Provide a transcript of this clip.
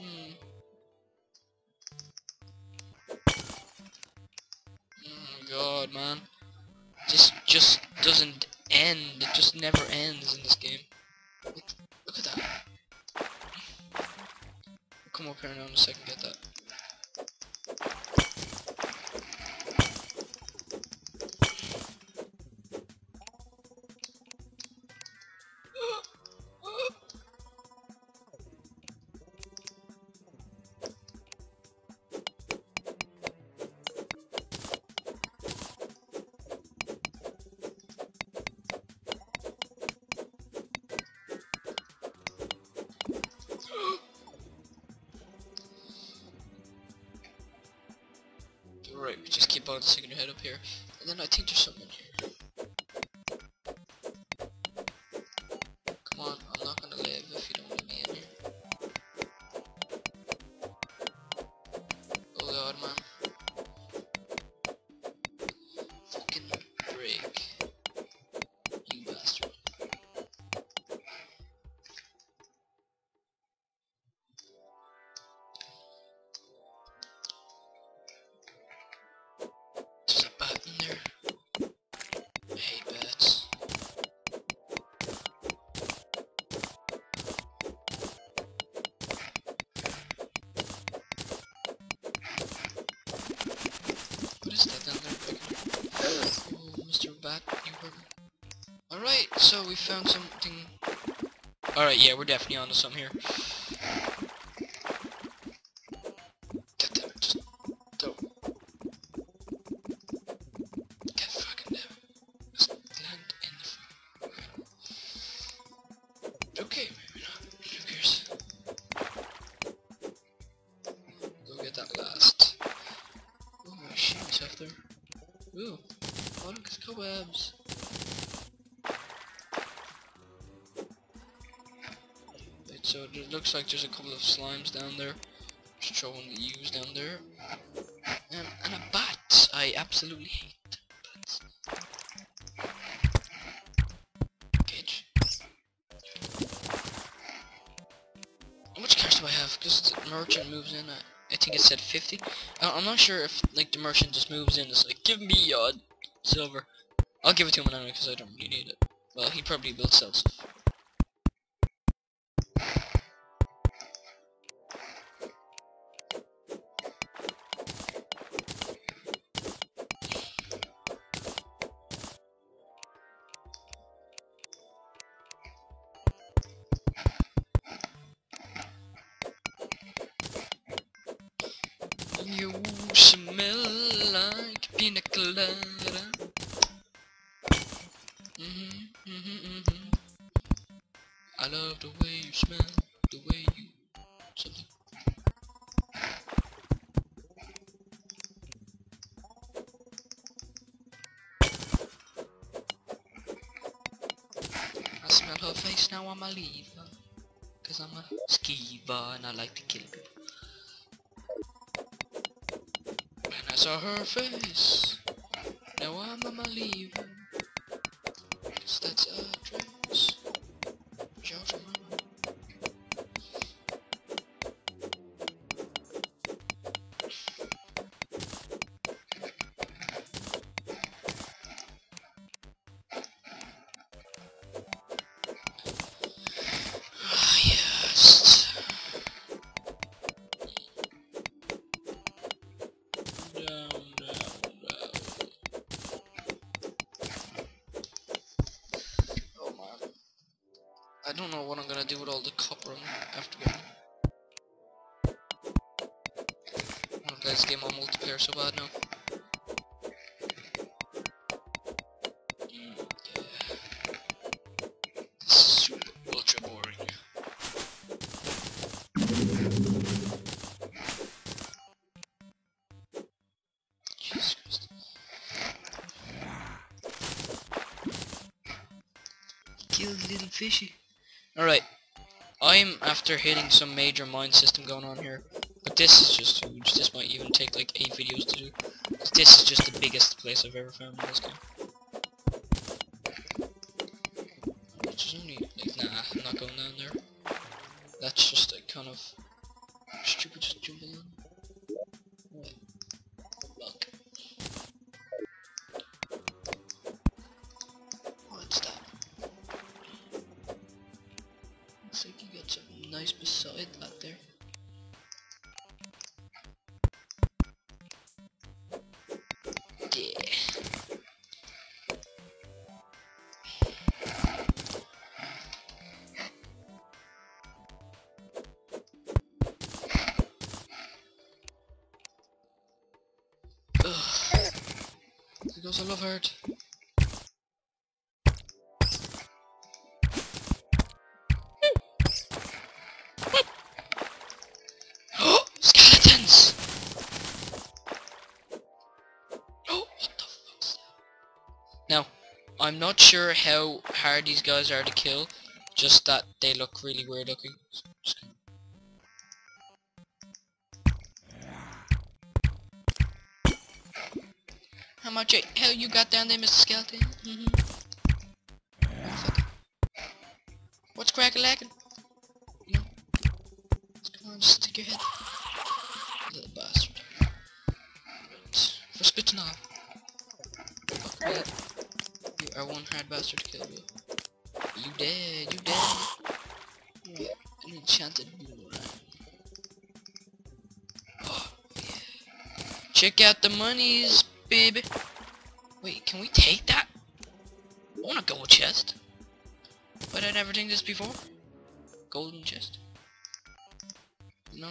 Oh god, man. This just doesn't end. It just never ends in this game. Look, look at that. I'll come up here now in a second get that. Right, we just keep on sticking your head up here. And then I think there's something here. Alright, so we found something. Alright, yeah, we're definitely onto some here. Okay, maybe not. Go get that last. Oh, there. Ooh. Oh, look, it's cobwebs. So it looks like there's a couple of slimes down there. Just the U's down there. Um, and a bat. I absolutely hate bats. Cage. How much cash do I have? Because the merchant moves in I think it said 50. I- I'm not sure if, like, the merchant just moves in, it's like, give me your silver. I'll give it to him anyway, because I don't really need it. Well, he probably will sell stuff. Colada. Mhm, mhm. I love the way you smell, the way you something. I smell her face now, I'ma. Cause I'm a skeever and I like to kill people. And I saw her face. Now I'm on my leave. Cause that's a dress. Don't know what I'm gonna do with all the copper I'm after getting. I don't play this game on multiplayer so bad now. Mm, yeah. Super ultra boring. Kill little fishy. Alright. I'm after hitting some major mine system going on here. But this is just huge. This might even take like 8 videos to do. This is just the biggest place I've ever found in this game. Which only like nah, I'm not going down there. That's just a kind of Stupid just jumping in. Nice beside that there. Yeah. Ugh. There goes a love heart. I'm not sure how hard these guys are to kill, just that they look really weird looking. How much how you got down there, Mr. Skeleton? Mm -hmm. What's crack a lacking? You know? Come on, stick your head. Little bastard. First good to know. Fuck that. You are one hard bastard to kill, you. You dead, you dead. Yeah, an enchanted. Oh, yeah. Check out the monies, baby. Wait, can we take that? I want a gold chest. But I never think this before. Golden chest. No?